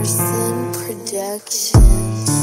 Person Productions.